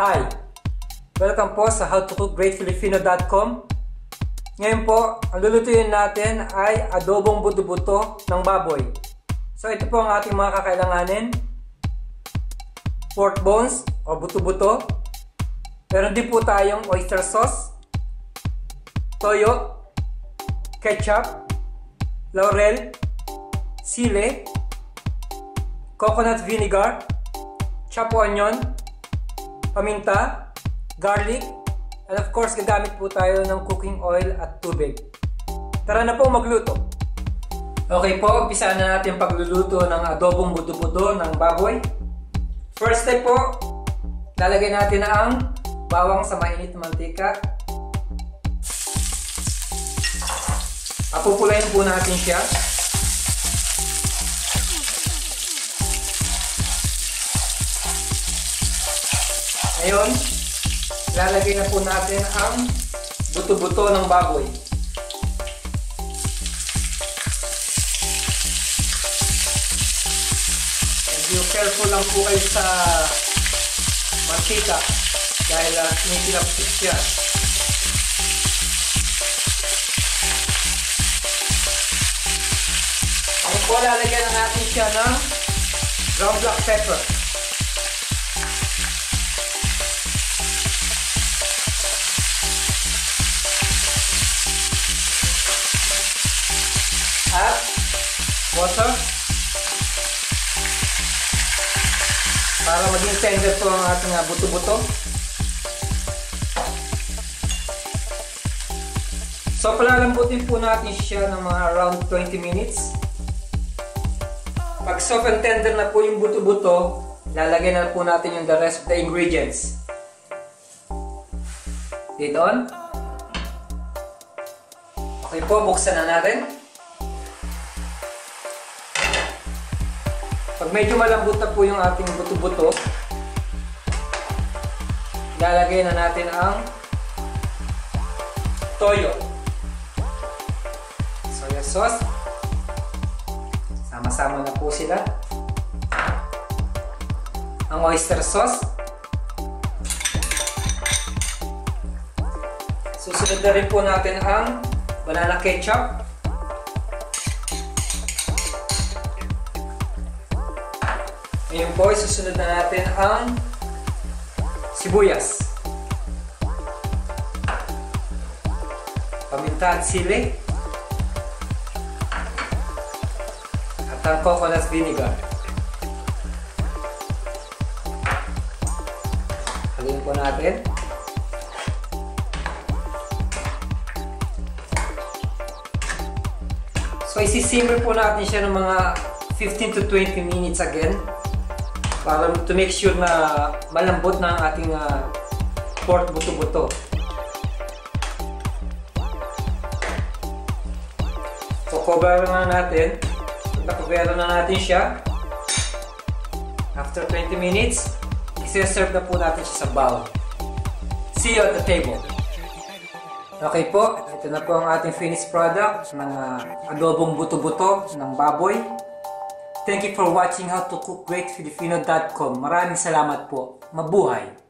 Hi! Welcome po sa howtocookgreatfilipino.com Ngayon po, ang lulutuin natin ay adobong buto-buto ng baboy. So ito po ang ating mga kakailanganin. Pork bones o buto-buto. Meron din po tayong oyster sauce, toyo, ketchup, laurel, sile, coconut vinegar, chopped onion, paminta, garlic, and of course gagamit po tayo ng cooking oil at tubig. Tara na po magluto! Okay po, umpisa na natin pagluluto ng adobong buto-buto ng baboy. First step po, lalagay natin ang bawang sa mainit mantika. Apupulayin po natin siya. Ngayon, lalagay na po natin ang buto-buto ng baboy. Be careful lang po kayo sa mantika dahil uh, tumitilapsik siya. Ngayon po, lalagyan na natin siya ng ground black pepper. at water para maging tender po ang ating uh, buto-buto. So palalambutin po natin siya ng mga around 20 minutes. Pag soft and tender na po yung buto-buto, lalagyan na po natin yung the rest of the ingredients. Dito on. Okay po, buksan na natin. Pag medyo malambot na po yung ating buto-buto, lalagay na natin ang toyo. Soya sauce. Sama-sama na po sila. Ang oyster sauce. Susunod na rin po natin ang banana ketchup. Ngayon po, susunod na natin ang sibuyas. Paminta at sili. At ang coconut vinegar. Haluin po natin. So, isisimmer po natin siya ng mga 15 to 20 minutes again para to make sure na malambot na ang ating uh, pork buto-buto. So, cover na natin. Nakover na natin siya, after 20 minutes, isi-serve na po natin siya sa bowl. See you at the table. Okay po, ito na po ang ating finished product ng uh, adobong buto-buto ng baboy. Thank you for watching how to cook greatfilipino.com. Maraming salamat po. Mabuhay!